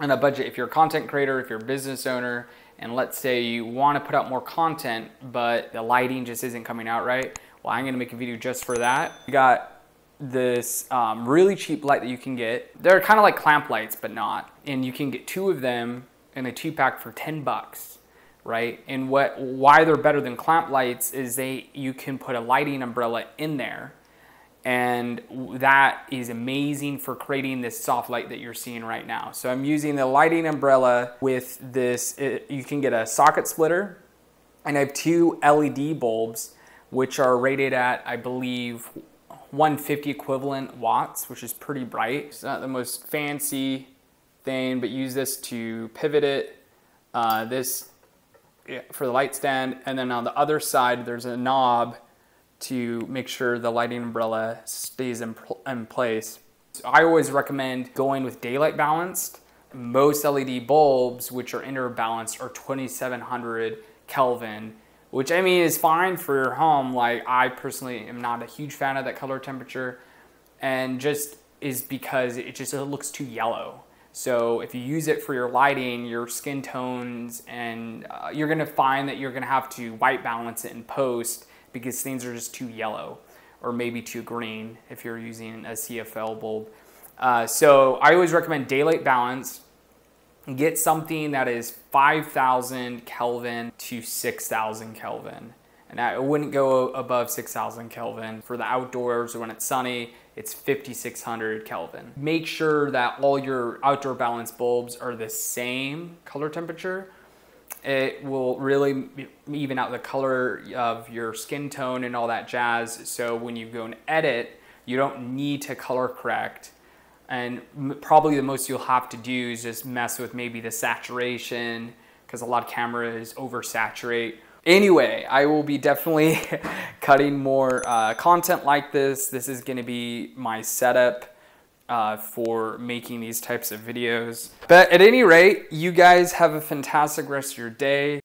on a budget. If you're a content creator, if you're a business owner, and let's say you want to put out more content, but the lighting just isn't coming out right, well, I'm going to make a video just for that. You got this um, really cheap light that you can get. They're kind of like clamp lights, but not. And you can get two of them in a two pack for 10 bucks, right? And what why they're better than clamp lights is they you can put a lighting umbrella in there and that is amazing for creating this soft light that you're seeing right now. So I'm using the lighting umbrella with this, it, you can get a socket splitter and I have two LED bulbs which are rated at, I believe, 150 equivalent watts, which is pretty bright. It's not the most fancy thing, but use this to pivot it. Uh, this for the light stand, and then on the other side, there's a knob to make sure the lighting umbrella stays in, in place. So I always recommend going with daylight balanced. Most LED bulbs, which are indoor balanced, are 2700 Kelvin, which I mean is fine for your home. Like I personally am not a huge fan of that color temperature and just is because it just it looks too yellow. So if you use it for your lighting, your skin tones, and uh, you're gonna find that you're gonna have to white balance it in post because things are just too yellow or maybe too green if you're using a CFL bulb. Uh, so I always recommend daylight balance. Get something that is 5,000 Kelvin to 6,000 Kelvin. And I wouldn't go above 6,000 Kelvin. For the outdoors when it's sunny, it's 5,600 Kelvin. Make sure that all your outdoor balance bulbs are the same color temperature it will really even out the color of your skin tone and all that jazz. So when you go and edit, you don't need to color correct. And probably the most you'll have to do is just mess with maybe the saturation because a lot of cameras oversaturate. Anyway, I will be definitely cutting more uh, content like this. This is gonna be my setup uh, for making these types of videos. But at any rate, you guys have a fantastic rest of your day.